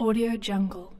Audio Jungle.